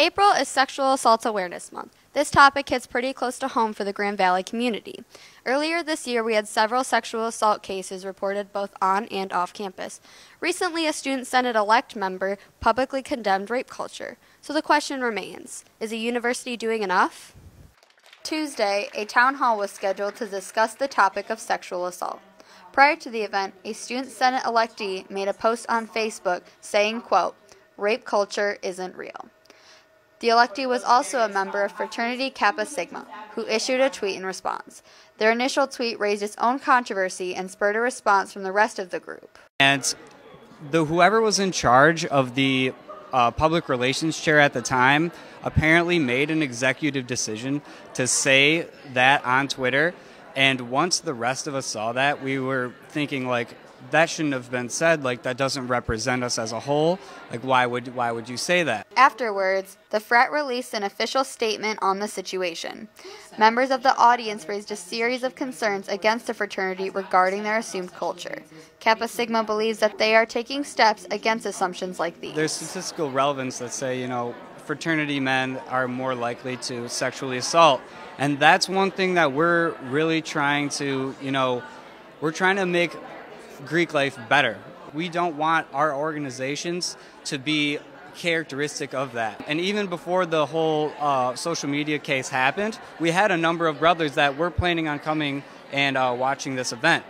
April is Sexual Assault Awareness Month. This topic hits pretty close to home for the Grand Valley community. Earlier this year, we had several sexual assault cases reported both on and off campus. Recently, a Student Senate elect member publicly condemned rape culture. So the question remains is a university doing enough? Tuesday, a town hall was scheduled to discuss the topic of sexual assault. Prior to the event, a Student Senate electee made a post on Facebook saying, quote, rape culture isn't real. The electee was also a member of fraternity Kappa Sigma, who issued a tweet in response. Their initial tweet raised its own controversy and spurred a response from the rest of the group. And the whoever was in charge of the uh, public relations chair at the time apparently made an executive decision to say that on Twitter. And once the rest of us saw that, we were thinking like, that shouldn't have been said like that doesn't represent us as a whole. Like why would why would you say that? Afterwards the frat released an official statement on the situation. Members of the audience raised a series of concerns against the fraternity regarding their assumed culture. Kappa sigma believes that they are taking steps against assumptions like these. There's statistical relevance that say you know fraternity men are more likely to sexually assault. And that's one thing that we're really trying to you know we're trying to make Greek life better. We don't want our organizations to be characteristic of that. And even before the whole uh, social media case happened, we had a number of brothers that were planning on coming and uh, watching this event.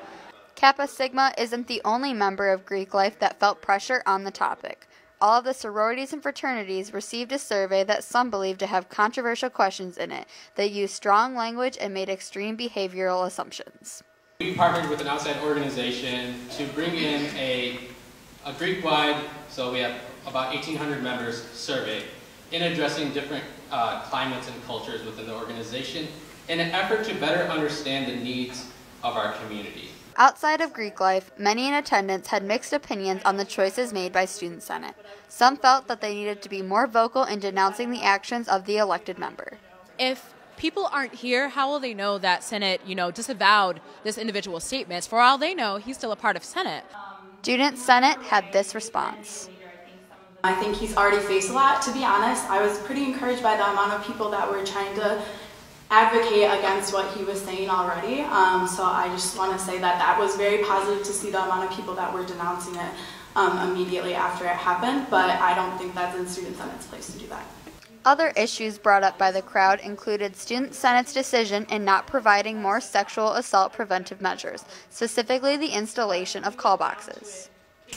Kappa Sigma isn't the only member of Greek life that felt pressure on the topic. All of the sororities and fraternities received a survey that some believed to have controversial questions in it that used strong language and made extreme behavioral assumptions. We partnered with an outside organization to bring in a, a Greek-wide, so we have about 1,800 members survey in addressing different uh, climates and cultures within the organization in an effort to better understand the needs of our community. Outside of Greek life, many in attendance had mixed opinions on the choices made by Student Senate. Some felt that they needed to be more vocal in denouncing the actions of the elected member. If people aren't here, how will they know that Senate, you know, disavowed this individual's statements? For all they know, he's still a part of Senate. Student Senate had this response. I think he's already faced a lot, to be honest. I was pretty encouraged by the amount of people that were trying to advocate against what he was saying already. Um, so I just want to say that that was very positive to see the amount of people that were denouncing it um, immediately after it happened, but I don't think that's in Student Senate's place to do that. Other issues brought up by the crowd included Student Senate's decision in not providing more sexual assault preventive measures, specifically the installation of call boxes.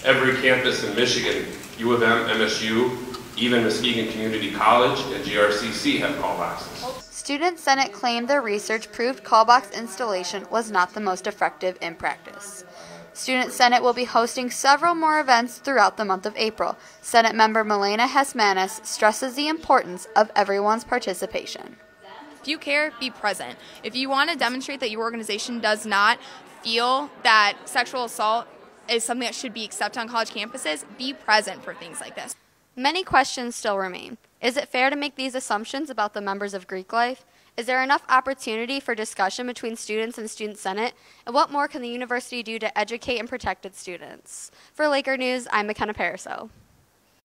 Every campus in Michigan, U of M, MSU, even Muskegon Community College and GRCC have call boxes. Student Senate claimed their research proved call box installation was not the most effective in practice. Student Senate will be hosting several more events throughout the month of April. Senate member Milena Hesmanis stresses the importance of everyone's participation. If you care, be present. If you want to demonstrate that your organization does not feel that sexual assault is something that should be accepted on college campuses, be present for things like this. Many questions still remain. Is it fair to make these assumptions about the members of Greek life? Is there enough opportunity for discussion between students and Student Senate? And what more can the university do to educate and protect its students? For Laker News, I'm McKenna Peariso.